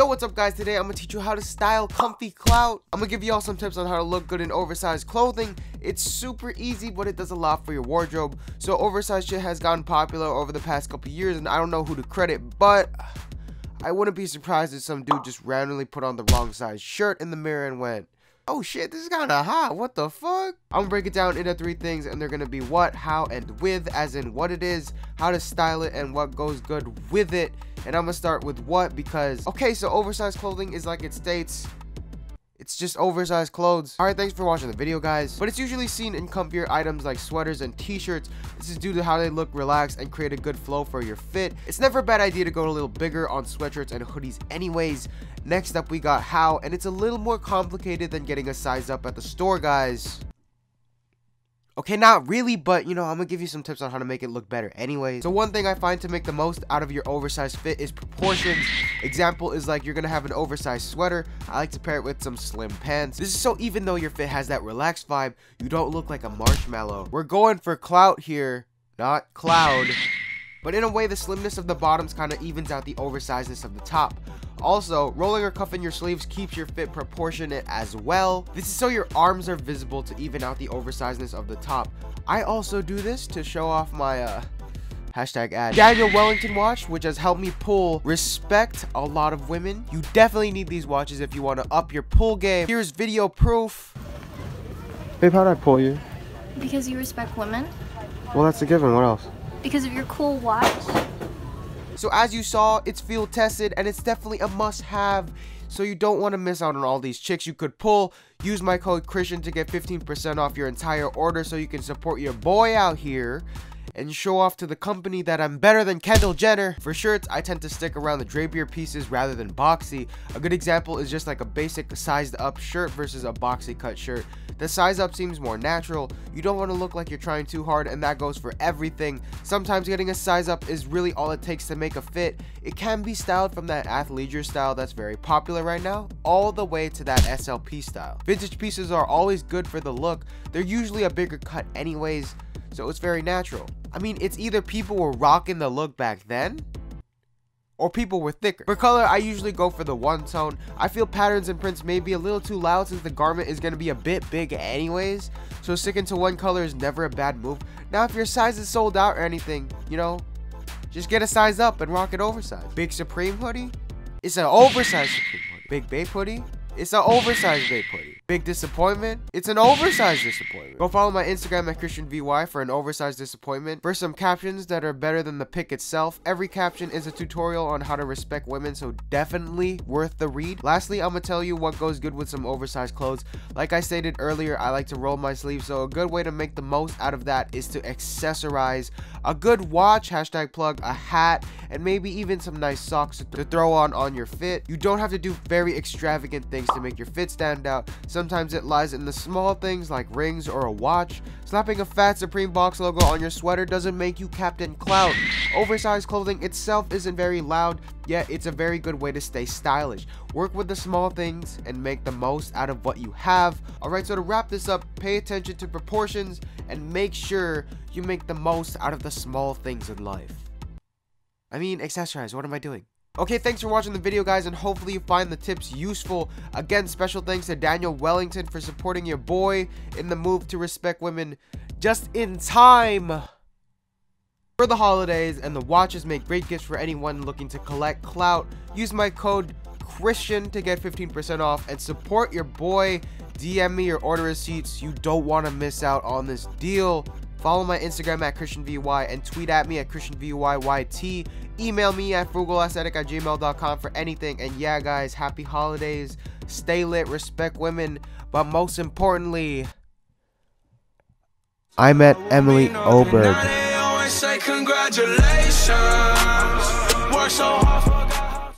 Yo, what's up guys? Today I'm gonna teach you how to style comfy clout. I'm gonna give you all some tips on how to look good in oversized clothing. It's super easy, but it does a lot for your wardrobe. So oversized shit has gotten popular over the past couple years, and I don't know who to credit, but I wouldn't be surprised if some dude just randomly put on the wrong size shirt in the mirror and went, oh shit, this is kind of hot. What the fuck? I'm gonna break it down into three things, and they're gonna be what, how, and with, as in what it is, how to style it, and what goes good with it. And I'm gonna start with what because, okay, so oversized clothing is like it states, it's just oversized clothes. Alright, thanks for watching the video, guys. But it's usually seen in comfier items like sweaters and t-shirts. This is due to how they look relaxed and create a good flow for your fit. It's never a bad idea to go a little bigger on sweatshirts and hoodies anyways. Next up, we got how, and it's a little more complicated than getting a size up at the store, guys. Okay, not really, but you know, I'm gonna give you some tips on how to make it look better anyway. So one thing I find to make the most out of your oversized fit is proportions. Example is like you're gonna have an oversized sweater. I like to pair it with some slim pants. This is so even though your fit has that relaxed vibe, you don't look like a marshmallow. We're going for clout here, not cloud. But in a way, the slimness of the bottoms kind of evens out the oversizedness of the top. Also, rolling or cuffing your sleeves keeps your fit proportionate as well. This is so your arms are visible to even out the oversizedness of the top. I also do this to show off my uh, Hashtag ad. Daniel Wellington watch, which has helped me pull respect a lot of women. You definitely need these watches if you want to up your pull game. Here's video proof. Babe, how'd I pull you? Because you respect women? Well, that's a given. What else? Because of your cool watch? So as you saw, it's field tested and it's definitely a must have. So you don't want to miss out on all these chicks you could pull. Use my code Christian to get 15% off your entire order so you can support your boy out here and show off to the company that I'm better than Kendall Jenner. For shirts, I tend to stick around the drapier pieces rather than boxy. A good example is just like a basic sized up shirt versus a boxy cut shirt. The size up seems more natural. You don't want to look like you're trying too hard and that goes for everything. Sometimes getting a size up is really all it takes to make a fit. It can be styled from that athleisure style that's very popular right now, all the way to that SLP style. Vintage pieces are always good for the look. They're usually a bigger cut anyways, so it's very natural. I mean, it's either people were rocking the look back then, or people were thicker. For color, I usually go for the one tone. I feel patterns and prints may be a little too loud since the garment is going to be a bit big anyways, so sticking to one color is never a bad move. Now, if your size is sold out or anything, you know, just get a size up and rock it oversized. Big Supreme hoodie? It's an oversized Supreme hoodie. Big Bape hoodie? It's an oversized Bape hoodie. Big disappointment? It's an oversized disappointment. Go follow my Instagram at ChristianVui for an oversized disappointment. For some captions that are better than the pic itself, every caption is a tutorial on how to respect women, so definitely worth the read. Lastly, I'm gonna tell you what goes good with some oversized clothes. Like I stated earlier, I like to roll my sleeves, so a good way to make the most out of that is to accessorize a good watch, hashtag plug, a hat, and maybe even some nice socks to throw on on your fit. You don't have to do very extravagant things to make your fit stand out. Sometimes it lies in the small things like rings or a watch. Slapping a fat Supreme box logo on your sweater doesn't make you Captain Clout. Oversized clothing itself isn't very loud, yet it's a very good way to stay stylish. Work with the small things and make the most out of what you have. Alright, so to wrap this up, pay attention to proportions and make sure you make the most out of the small things in life. I mean, accessorize, what am I doing? Okay, thanks for watching the video, guys, and hopefully you find the tips useful. Again, special thanks to Daniel Wellington for supporting your boy in the move to respect women just in time for the holidays, and the watches make great gifts for anyone looking to collect clout. Use my code Christian to get 15% off and support your boy. DM me your order receipts. You don't want to miss out on this deal. Follow my Instagram at ChristianVui and tweet at me at ChristianVuiYT. Email me at frugalaesthetic at gmail.com for anything. And yeah, guys, happy holidays. Stay lit, respect women. But most importantly, I met Emily Oberg.